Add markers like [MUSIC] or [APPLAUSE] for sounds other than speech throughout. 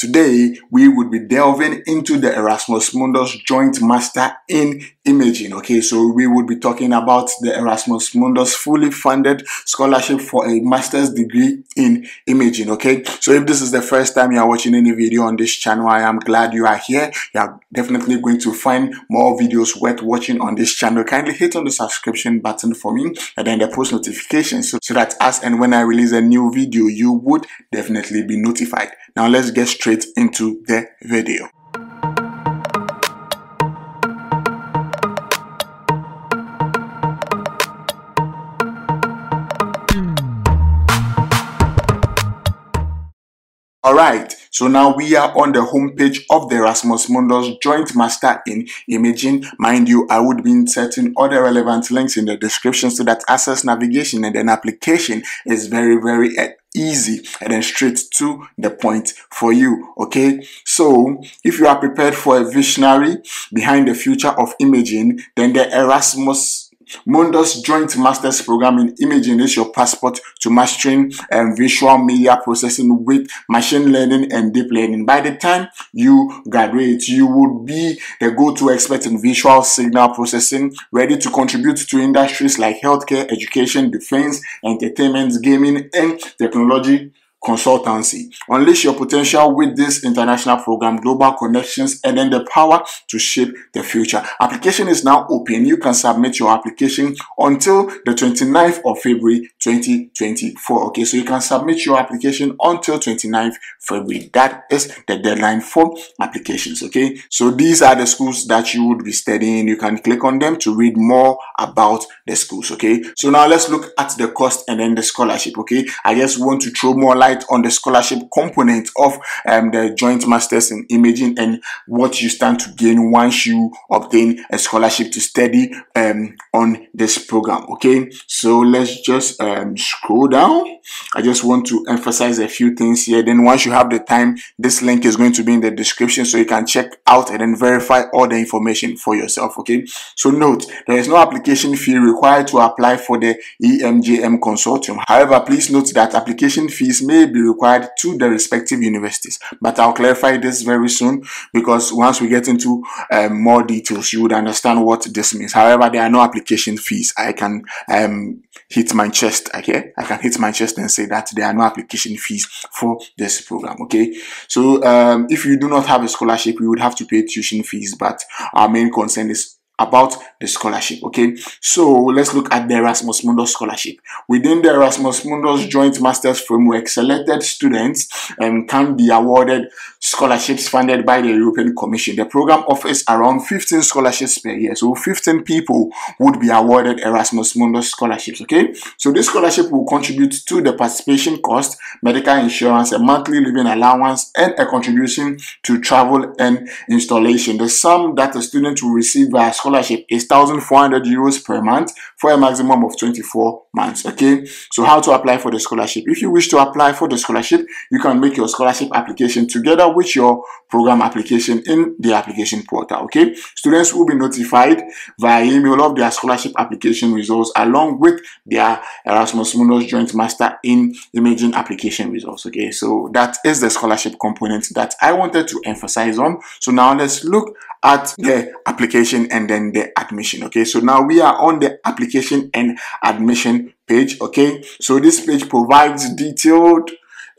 Today, we would be delving into the Erasmus Mundus Joint Master in Imaging. Okay, so we would be talking about the Erasmus Mundus fully funded scholarship for a master's degree in imaging. Okay, so if this is the first time you are watching any video on this channel, I am glad you are here. You are definitely going to find more videos worth watching on this channel. Kindly hit on the subscription button for me and then the post notifications so, so that as and when I release a new video, you would definitely be notified. Now let's get straight into the video. Alright, so now we are on the homepage of the Erasmus Mundus Joint Master in Imaging. Mind you, I would be inserting all the relevant links in the description so that access navigation and then application is very, very eh, easy and then straight to the point for you okay so if you are prepared for a visionary behind the future of imaging then the erasmus Mundus Joint Masters Program in Imaging is your passport to mastering um, visual media processing with machine learning and deep learning. By the time you graduate, you would be the go-to expert in visual signal processing, ready to contribute to industries like healthcare, education, defense, entertainment, gaming, and technology consultancy. Unleash your potential with this international program, Global Connections, and then the power to shape the future. Application is now open. You can submit your application until the 29th of February 2024. Okay, so you can submit your application until 29th February. That is the deadline for applications. Okay, so these are the schools that you would be studying. You can click on them to read more about the schools. Okay, so now let's look at the cost and then the scholarship. Okay, I just want to throw more light light on the scholarship component of um, the joint masters in imaging and what you stand to gain once you obtain a scholarship to study um, on this program. Okay, so let's just um, scroll down. I just want to emphasize a few things here. Then once you have the time, this link is going to be in the description so you can check out and then verify all the information for yourself. Okay, so note there is no application fee required to apply for the EMJM consortium. However, please note that application fees may may be required to the respective universities. But I'll clarify this very soon because once we get into um, more details, you would understand what this means. However, there are no application fees. I can um, hit my chest, okay? I can hit my chest and say that there are no application fees for this program, okay? So um, if you do not have a scholarship, you would have to pay tuition fees, but our main concern is about the scholarship. Okay, so let's look at the Erasmus Mundus scholarship. Within the Erasmus Mundus Joint Masters Framework, selected students um, can be awarded scholarships funded by the European Commission. The program offers around 15 scholarships per year, so 15 people would be awarded Erasmus Mundus scholarships. Okay, so this scholarship will contribute to the participation cost, medical insurance, a monthly living allowance, and a contribution to travel and installation. The sum that a student will receive via scholarship scholarship is 1400 euros per month for a maximum of 24 months okay? So how to apply for the scholarship. If you wish to apply for the scholarship you can make your scholarship application together with your program application in the application portal okay? Students will be notified via email of their scholarship application results along with their erasmus mundus joint master in imaging application results okay? So that is the scholarship component that i wanted to emphasize on. So now let's look at the application and then the admission okay so now we are on the application and admission page okay so this page provides detailed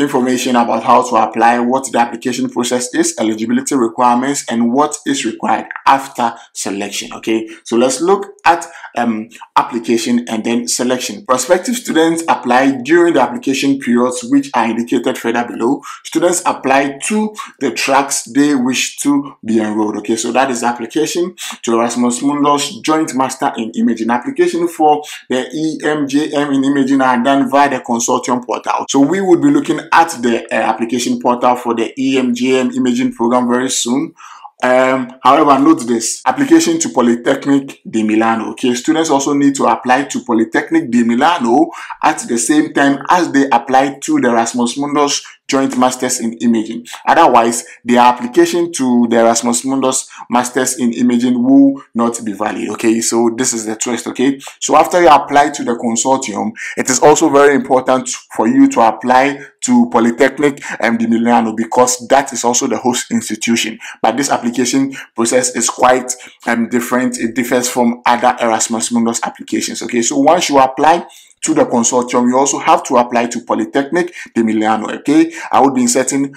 information about how to apply, what the application process is, eligibility requirements, and what is required after selection. Okay, so let's look at um, application and then selection. Prospective students apply during the application periods, which are indicated further below. Students apply to the tracks they wish to be enrolled. Okay, so that is application to Erasmus Mundus Joint Master in Imaging. Application for the EMJM in Imaging are done via the consortium portal. So we would be looking at the uh, application portal for the EMJM imaging program very soon. Um, however, note this application to Polytechnic di Milano. Okay, students also need to apply to Polytechnic di Milano at the same time as they apply to the Erasmus Mundus joint masters in imaging. Otherwise, their application to the Erasmus Mundus masters in imaging will not be valid. Okay, so this is the twist. Okay, so after you apply to the consortium, it is also very important for you to apply to Polytechnic di Milano because that is also the host institution. But this application process is quite um, different. It differs from other Erasmus Mundus applications. Okay, so once you apply to the consortium, you also have to apply to Polytechnic di Milano. Okay, I will be inserting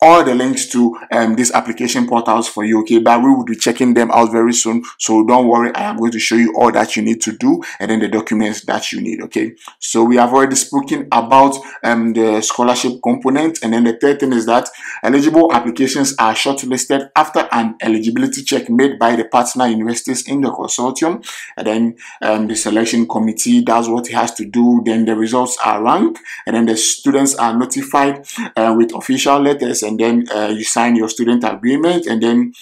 all the links to um, these application portals for you okay? But we will be checking them out very soon. So don't worry i am going to show you all that you need to do and then the documents that you need okay? So we have already spoken about um, the scholarship component. And then the third thing is that eligible applications are shortlisted after an eligibility check made by the partner universities in the consortium. And then um, the selection committee does what it has to do. Then the results are ranked. And then the students are notified uh, with official letters and then uh, you sign your student agreement and then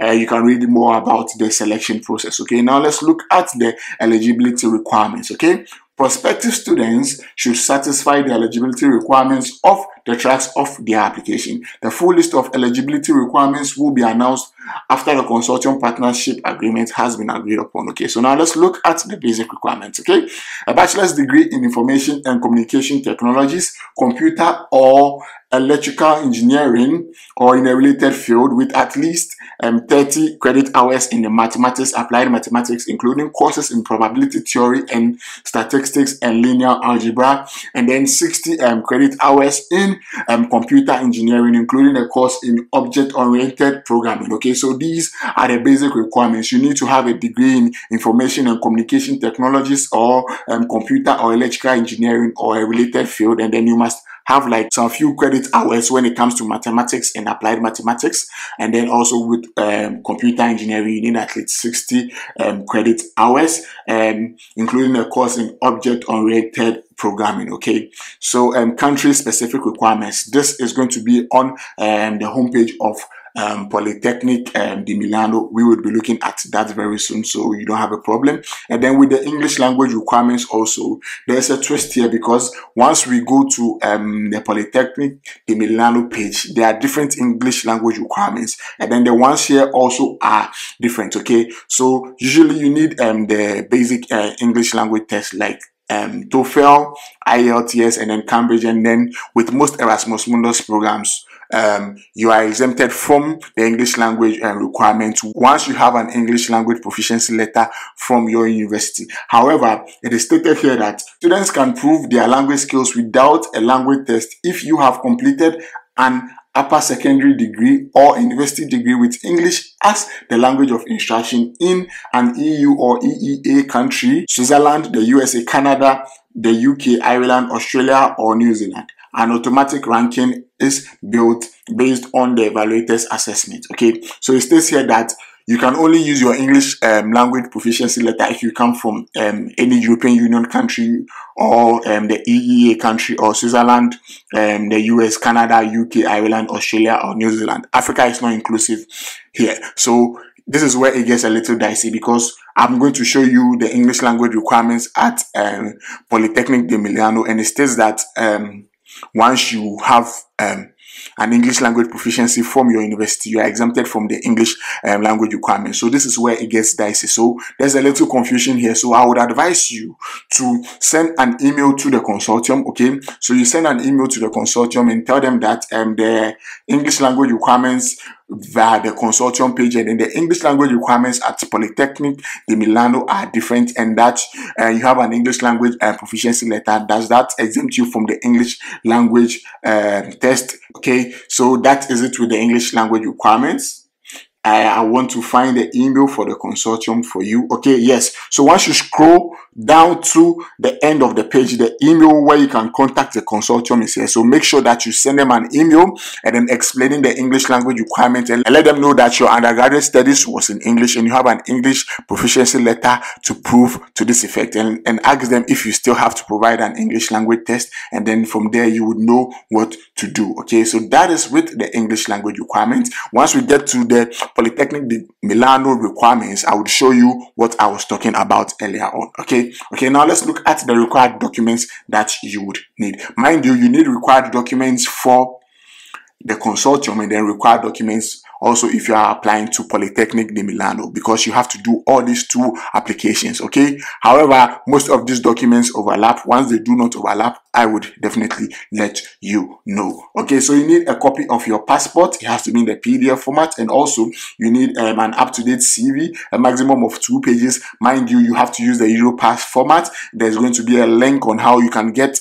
uh, you can read more about the selection process okay? Now let's look at the eligibility requirements okay? Prospective students should satisfy the eligibility requirements of the tracks of their application. The full list of eligibility requirements will be announced after the consortium partnership agreement has been agreed upon. Okay, so now let's look at the basic requirements. Okay, a bachelor's degree in information and communication technologies, computer or electrical engineering or in a related field with at least um, 30 credit hours in the mathematics, applied mathematics, including courses in probability theory and statistics and linear algebra, and then 60 um, credit hours in [LAUGHS] um, computer engineering, including a course in object-oriented programming. Okay, so these are the basic requirements. You need to have a degree in information and communication technologies or um, computer or electrical engineering or a related field, and then you must have like some few credit hours when it comes to mathematics and applied mathematics and then also with um, computer engineering you need at least 60 um, credit hours um, including a course in object oriented programming okay? So um, country specific requirements. This is going to be on um, the homepage of um, Polytechnic um, di Milano. We will be looking at that very soon, so you don't have a problem. And then with the English language requirements also, there's a twist here because once we go to um, the Polytechnic di Milano page, there are different English language requirements, and then the ones here also are different. Okay, so usually you need um, the basic uh, English language test like um, TOEFL, IELTS, and then Cambridge, and then with most Erasmus Mundus programs, um, you are exempted from the English language uh, requirement once you have an English language proficiency letter from your university. However, it is stated here that students can prove their language skills without a language test if you have completed an upper secondary degree or university degree with English as the language of instruction in an EU or EEA country, Switzerland, the USA, Canada, the UK, Ireland, Australia, or New Zealand an automatic ranking is built based on the evaluator's assessment. Okay, so it states here that you can only use your English um, language proficiency letter if you come from um, any European Union country or um, the EEA country or Switzerland, um, the US, Canada, UK, Ireland, Australia, or New Zealand. Africa is not inclusive here. So this is where it gets a little dicey because I'm going to show you the English language requirements at um, Polytechnic de Milano and it states that um, once you have um, an English language proficiency from your university, you are exempted from the English um, language requirement. So this is where it gets dicey. So there's a little confusion here. So I would advise you to send an email to the consortium. Okay. So you send an email to the consortium and tell them that um, the English language requirements via the consortium page and then the English language requirements at Polytechnic di Milano are different and that uh, you have an English language uh, proficiency letter. Does that exempt you from the English language uh, test? Okay, so that is it with the English language requirements. I, I want to find the email for the consortium for you. Okay, yes. So once you scroll down to the end of the page, the email where you can contact the consortium is here. So make sure that you send them an email and then explaining the English language requirement and let them know that your undergraduate studies was in English and you have an English proficiency letter to prove to this effect and, and ask them if you still have to provide an English language test and then from there you would know what to do. Okay, so that is with the English language requirements. Once we get to the Polytechnic Milano requirements, I would show you what I was talking about earlier on. Okay, okay now let's look at the required documents that you would need. Mind you you need required documents for the consortium and then required documents also if you are applying to Polytechnic de Milano because you have to do all these two applications okay? However most of these documents overlap. Once they do not overlap I would definitely let you know okay? So you need a copy of your passport. It has to be in the PDF format. And also you need um, an up-to-date CV a maximum of two pages. Mind you you have to use the Europass format. There's going to be a link on how you can get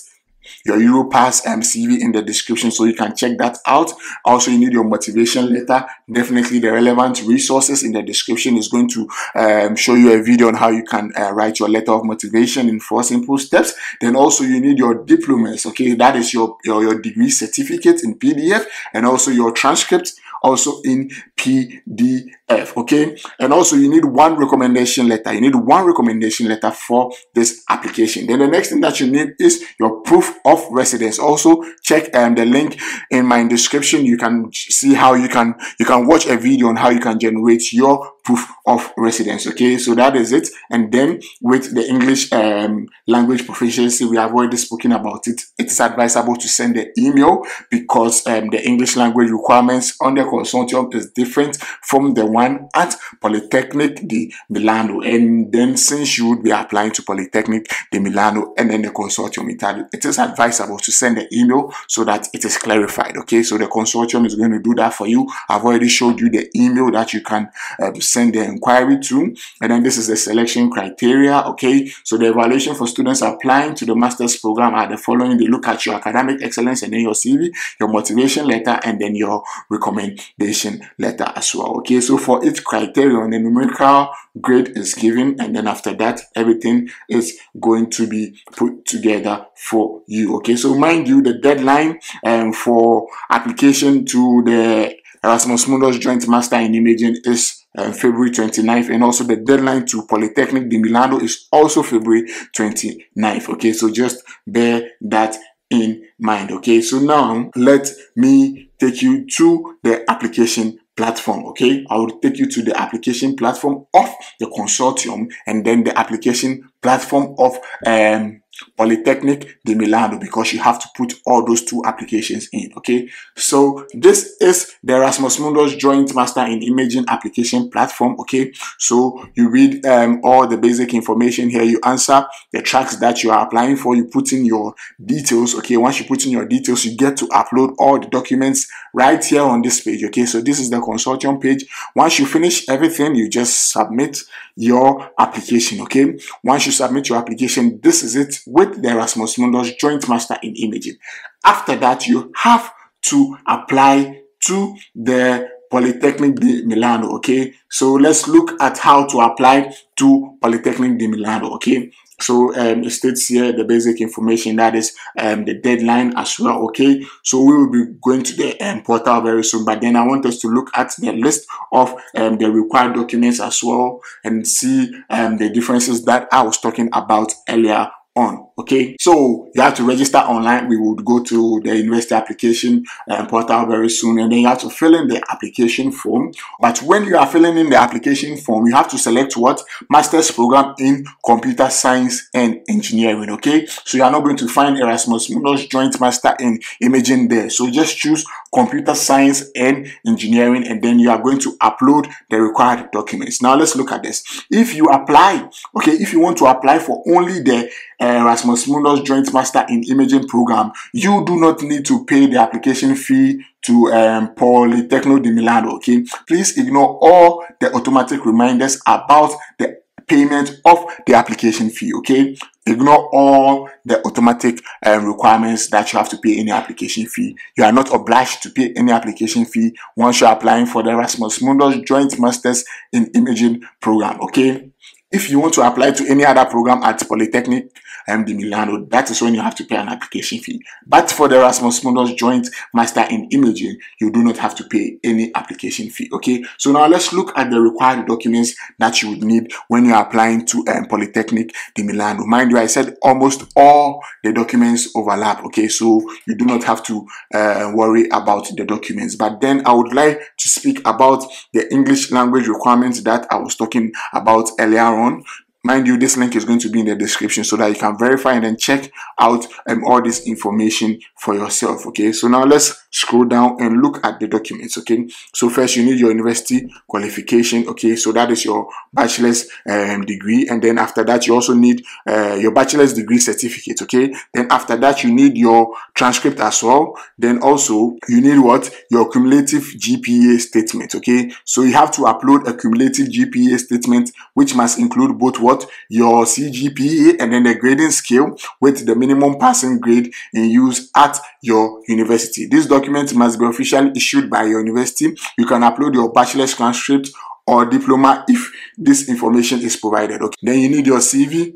your Europass um, CV in the description so you can check that out. Also, you need your motivation letter. Definitely the relevant resources in the description is going to um, show you a video on how you can uh, write your letter of motivation in four simple steps. Then also you need your diplomas. Okay, that is your, your, your degree certificate in PDF and also your transcript also in PDF. Okay. And also you need one recommendation letter. You need one recommendation letter for this application. Then the next thing that you need is your proof of residence. Also check um, the link in my description. You can see how you can, you can watch a video on how you can generate your proof of residence. Okay. So that is it. And then with the English um, language proficiency, we have already spoken about it. It is advisable to send the email because um, the English language requirements on the consortium is different from the one at Polytechnic di Milano. And then since you would be applying to Polytechnic di Milano and then the consortium Italy, it is advisable to send the email so that it is clarified. Okay, so the consortium is going to do that for you. I've already showed you the email that you can uh, send the inquiry to. And then this is the selection criteria. Okay, so the evaluation for students applying to the master's program are the following. They look at your academic excellence and then your CV, your motivation letter, and then your recommendation letter as well. Okay, so for each criterion, the numerical grade is given, and then after that, everything is going to be put together for you. Okay, so mind you, the deadline um, for application to the Erasmus Mundus Joint Master in Imaging is uh, February 29th and also the deadline to Polytechnic de Milano is also February 29th okay so just bear that in mind okay so now let me take you to the application platform okay? I will take you to the application platform of the consortium and then the application platform of um Polytechnic de Milano because you have to put all those two applications in okay? So this is the Erasmus Mundus joint master in imaging application platform okay? So you read um, all the basic information here. You answer the tracks that you are applying for. You put in your details okay? Once you put in your details you get to upload all the documents right here on this page okay? So this is the consortium page. Once you finish everything you just submit your application okay once you submit your application this is it with the Erasmus Mundus Joint Master in Imaging. After that, you have to apply to the Polytechnic di Milano, okay? So let's look at how to apply to Polytechnic di Milano, okay? So um, it states here the basic information that is um, the deadline as well. Okay, so we will be going to the um, portal very soon. But then I want us to look at the list of um, the required documents as well and see um, the differences that I was talking about earlier on okay so you have to register online. We would go to the university application um, portal very soon and then you have to fill in the application form. But when you are filling in the application form you have to select what? Master's program in computer science and engineering okay? So you are not going to find erasmus mundus joint master in imaging there. So just choose computer science and engineering and then you are going to upload the required documents. Now let's look at this. If you apply okay if you want to apply for only the Erasmus Mundus Joint Master in Imaging program, you do not need to pay the application fee to um, Polytechno di Milano. Okay, please ignore all the automatic reminders about the payment of the application fee. Okay, ignore all the automatic um, requirements that you have to pay any application fee. You are not obliged to pay any application fee once you're applying for the Erasmus Mundus Joint Masters in Imaging program. Okay. If you want to apply to any other program at Polytechnic di Milano, that is when you have to pay an application fee. But for the Erasmus Mundus Joint Master in Imaging, you do not have to pay any application fee. Okay, so now let's look at the required documents that you would need when you're applying to um, Polytechnic di Milano. Mind you, I said almost all the documents overlap. Okay, so you do not have to uh, worry about the documents. But then I would like to speak about the English language requirements that I was talking about earlier on. Mind you, this link is going to be in the description so that you can verify and then check out um, all this information for yourself. Okay, so now let's scroll down and look at the documents okay? So first you need your university qualification okay? So that is your bachelor's um, degree. And then after that you also need uh, your bachelor's degree certificate okay? Then after that you need your transcript as well. Then also you need what? Your cumulative gpa statement okay? So you have to upload a cumulative gpa statement which must include both what? Your cgpa and then the grading scale with the minimum passing grade in use at your university. This document must be officially issued by your university. You can upload your bachelor's transcript or diploma if this information is provided. Okay then you need your cv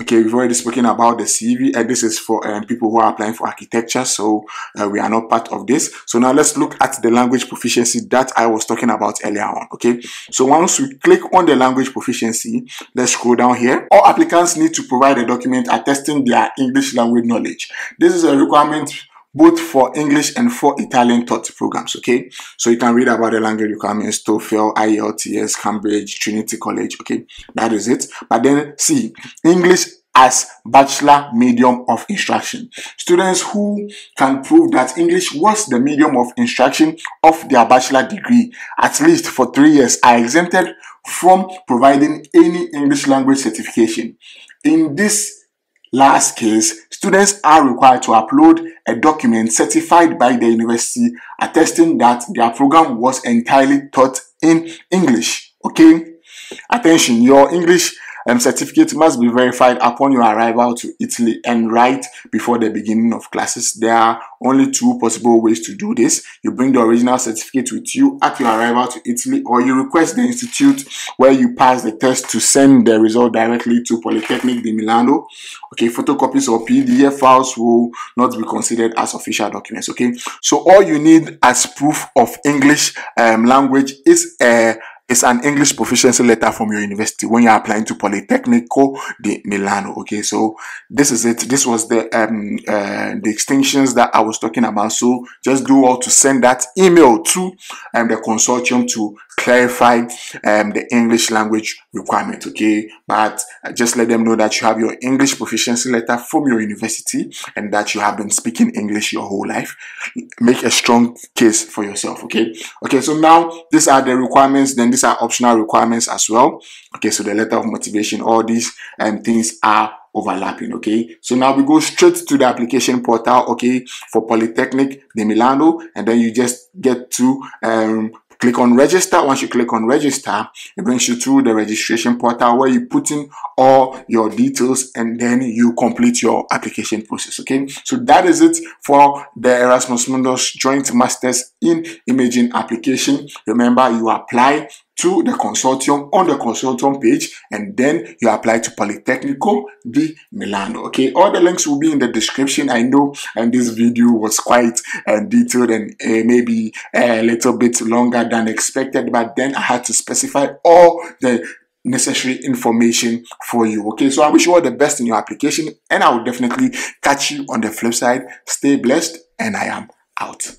okay we've already spoken about the cv and this is for um, people who are applying for architecture so uh, we are not part of this. So now let's look at the language proficiency that i was talking about earlier on okay? So once we click on the language proficiency let's scroll down here. All applicants need to provide a document attesting their english language knowledge. This is a requirement both for English and for Italian taught programs, okay? So you can read about the language requirements, TOEFL, IELTS, Cambridge, Trinity College, okay? That is it. But then see, English as bachelor medium of instruction. Students who can prove that English was the medium of instruction of their bachelor degree, at least for three years, are exempted from providing any English language certification. In this last case, students are required to upload a document certified by the university attesting that their program was entirely taught in English. Okay? Attention, your English um, certificate must be verified upon your arrival to Italy and right before the beginning of classes. There are only two possible ways to do this. You bring the original certificate with you at your arrival to Italy or you request the institute where you pass the test to send the result directly to Polytechnic di Milano. Okay, photocopies or PDF files will not be considered as official documents. Okay, so all you need as proof of English um, language is a it's an English proficiency letter from your university when you're applying to Politecnico di Milano. Okay, so this is it. This was the um uh, the extensions that I was talking about. So just do all to send that email to um the consortium to clarify um the English language requirement. Okay, but just let them know that you have your English proficiency letter from your university and that you have been speaking English your whole life. Make a strong case for yourself. Okay, okay. So now these are the requirements. Then these are optional requirements as well. Okay, so the letter of motivation, all these um, things are overlapping okay? So now we go straight to the application portal okay for polytechnic de milano and then you just get to um click on register. Once you click on register it brings you to the registration portal where you put in all your details and then you complete your application process okay? So that is it for the erasmus mundus joint masters in imaging application. Remember you apply to the consortium on the consortium page and then you apply to Politecnico di Milano. Okay, all the links will be in the description. I know and this video was quite uh, detailed and uh, maybe a little bit longer than expected, but then I had to specify all the necessary information for you. Okay, so I wish you all the best in your application and I will definitely catch you on the flip side. Stay blessed and I am out.